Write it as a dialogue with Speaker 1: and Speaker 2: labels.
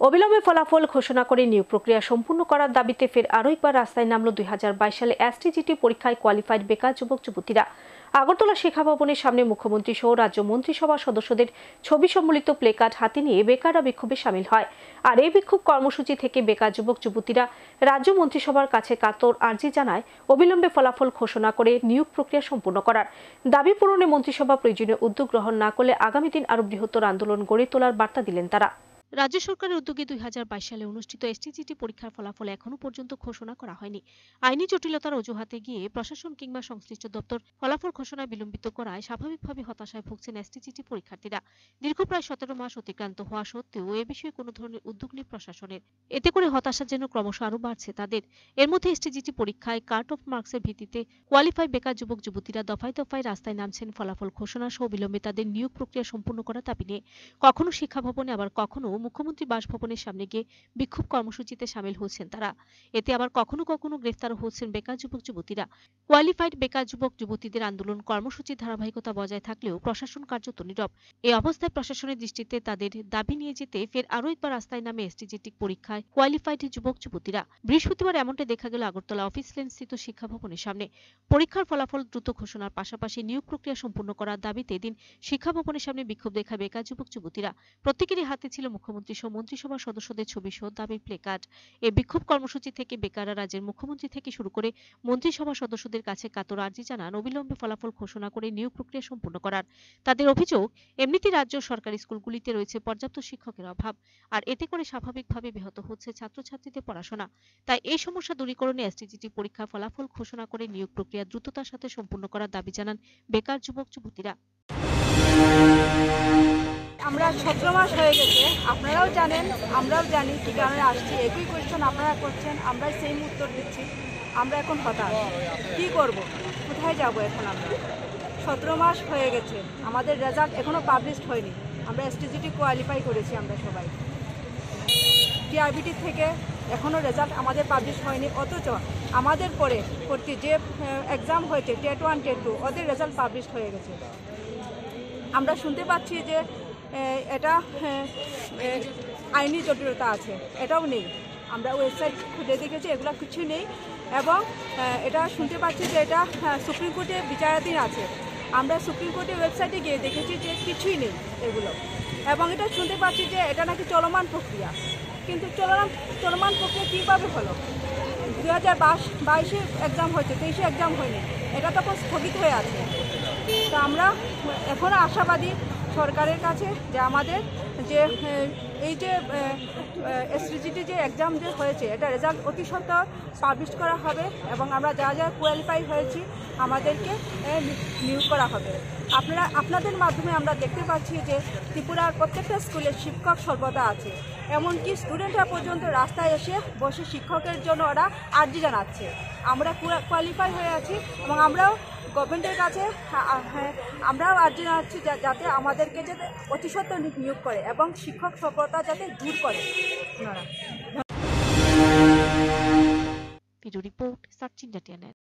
Speaker 1: অবিলম্বে ফলাফল ঘোষণা করে নিয়োগ প্রক্রিয়া সম্পূর্ণ করার দাবিতে ফের আরও একবার রাস্তায় নামল দুই হাজার বাইশ সালে এসটিজিটি পরীক্ষায় কোয়ালিফাইড বেকার যুবক যুবতীরা। আগরতলা শিক্ষা ভবনের সামনে মুখ্যমন্ত্রী সহ রাজ্য মন্ত্রিসভা সদস্যদের ছবি সম্বলিত প্লেকার্ড হাতে নিয়ে বেকাররা বিক্ষোভে সামিল হয়। আর এই বিক্ষোভ কর্মসূচি থেকে বেকার যুবক যুবতীরা রাজ্য মন্ত্রিসভার কাছে কাতর আর্জি জানায় অবিলম্বে ফলাফল ঘোষণা করে নিয়োগ প্রক্রিয়া সম্পূর্ণ করার। দাবি পূরণে মন্ত্রিসভা প্রয়োজনীয় উদ্যোগ গ্রহণ না করলে আগামী দিন আরও বৃহত্তর আন্দোলন গড়ে তোলার বার্তা দিলেন তারা। রাজ্য সরকারের উদ্যোগে দুই হাজার বাইশ সালে অনুষ্ঠিত এসটিজিটি পরীক্ষার ফলাফল এখনও পর্যন্ত ঘোষণা করা হয়নি। আইনি জটিলতার অজুহাতে গিয়ে প্রশাসন কিংবা সংশ্লিষ্ট দপ্তর ফলাফল ঘোষণায় বিলম্বিত করায় স্বাভাবিকভাবে হতাশায় ভুগছেন এসটিজিটি পরীক্ষার্থীরা। দীর্ঘ প্রায় সতেরো মাস অতিক্রান্ত হওয়া সত্ত্বেও এ বিষয়ে কোনো ধরনের উদ্যোগ নেই প্রশাসনের। এতে করে হতাশা যেন ক্রমশ আরও বাড়ছে তাদের। এর মধ্যে এসটিজিটি পরীক্ষায় কার্ট অফ মার্কসের ভিত্তিতে কোয়ালিফাই বেকার যুবক যুবতীরা দফায় দফায় রাস্তায় নামছেন ফলাফল ঘোষণা সহ বিলম্বে তাদের নিয়োগ প্রক্রিয়া সম্পূর্ণ করা দাবি নিয়ে। কখনো শিক্ষা ভবনে, আবার কখনো মুখ্যমন্ত্রী বাসভবনের সামনে গিয়ে বিক্ষোভ কর্মসূচিতে সামিল হচ্ছেন তারা। এতে আবার কখনো কখনো গ্রেফতার হচ্ছেন বেকার যুবক যুবতীরা। কোয়ালিফাইড বেকার যুবক যুবতীদের আন্দোলন কর্মসূচির ধারাবাহিকতা বজায় থাকলেও প্রশাসন কার্যত নীরব। এই অবস্থায় প্রশাসনের দৃষ্টিতে তাদের দাবি নিয়ে যেতে ফের আরও একবার রাস্তায় নামে এসটিজিটি পরীক্ষায় কোয়ালিফাইড যুবক যুবতীরা। বৃহস্পতিবার এমনটা দেখা গেল আগরতলা অফিস লেন স্থিত শিক্ষা ভবনের সামনে। পরীক্ষার ফলাফল দ্রুত ঘোষণার পাশাপাশি নিয়োগ প্রক্রিয়া সম্পূর্ণ করার দাবিতে এদিন শিক্ষা ভবনের সামনে বিক্ষোভ দেখা বেকার যুবক যুবতীরা। প্রত্যেকেরই হাতে ছিল মুখ্যমন্ত্রী সহ মন্ত্রিসভার সদস্যদের ছবি সহ দাবির প্লেকার্ড। এই বিক্ষোভ কর্মসূচি থেকে বেকাররা রাজ্যের মুখ্যমন্ত্রী থেকে শুরু করে মন্ত্রিসভা সদস্যদের কাছে কাতর আর্জি জানান, অবিলম্বে ফলাফল ঘোষণা করে নিয়োগ প্রক্রিয়া সম্পূর্ণ করার। তাদের অভিযোগ, এমনিতে রাজ্য সরকারি স্কুলগুলিতে রয়েছে পর্যাপ্ত শিক্ষকের অভাব, আর এতে করে স্বাভাবিকভাবে ব্যাহত হচ্ছে ছাত্রছাত্রীদের পড়াশোনা। তাই এই সমস্যা দূরীকরণে এসটিজিটি পরীক্ষা ফলাফল ঘোষণা করে নিয়োগ প্রক্রিয়া দ্রুততার সাথে সম্পূর্ণ করার দাবি জানান বেকার যুবক, যুবতীরা।
Speaker 2: আমরা সতেরো মাস হয়ে গেছে, আপনারাও জানেন, আমরাও জানি কী কারণে আসছি, একই কোয়েশ্চেন আপনারা করছেন আমরা সেম উত্তর দিচ্ছি, আমরা এখন হতাশ। কী করব? কোথায় যাব এখন আমরা? সতেরো মাস হয়ে গেছে, আমাদের রেজাল্ট এখনও পাবলিশড হয়নি, আমরা এসটিজিটি কোয়ালিফাই করেছি আমরা সবাই। টিআরবিটি থেকে এখনও রেজাল্ট আমাদের পাবলিশ হয়নি, অথচ আমাদের পরে ভর্তি যে এক্সাম হয়েছে টেট ওয়ান টেট টু ওদের রেজাল্ট পাবলিশ হয়ে গেছে। আমরা শুনতে পাচ্ছি যে এটা আইনি জটিলতা আছে এটাও নেই। আমরা ওয়েবসাইট খুঁজে দেখেছি এগুলো কিছু নেই। এবং এটা শুনতে পাচ্ছি যে এটা হ্যাঁ, সুপ্রিম কোর্টে বিচারাধীন আছে। আমরা সুপ্রিম কোর্টের ওয়েবসাইটে গিয়ে দেখেছি যে কিছুই নেই এগুলো। এবং এটা শুনতে পাচ্ছি যে এটা নাকি চলমান প্রক্রিয়া। কিন্তু চলমান চলমান প্রক্রিয়া কীভাবে হলো? দু হাজার বাইশ বাইশে এক্সাম হয়েছে তেইশে এক্সাম হয়নি। এটা তখন স্থগিত হয়ে আছে। তো আমরা এখনও আশাবাদী সরকারের কাছে যে আমাদের যে এই যে এসটিজিটি যে এক্সাম যে হয়েছে, এটা রেজাল্ট অতি সত্ত্বর পাবলিশ করা হবে এবং আমরা যা যা কোয়ালিফাই হয়েছি, আমাদেরকে নিয়োগ করা হবে। আপনারা, আপনাদের মাধ্যমে আমরা দেখতে পাচ্ছি যে ত্রিপুরার প্রত্যেকটা স্কুলে শিক্ষক সর্বদা আছে। এমনকি স্টুডেন্টরা পর্যন্ত রাস্তায় এসে বসে শিক্ষকের জন্য ওরা আর্জি জানাচ্ছে। আমরা কোয়ালিফাই হয়ে আছি এবং আমরাও গভর্নমেন্টের কাছে আমরা হ্যাঁ, আমরাও আর্জি যা- যাতে আমাদেরকে যাতে অতিশত নিয়োগ করে এবং শিক্ষক সফলতা যাতে দূর করে।
Speaker 1: Report সার্চিন India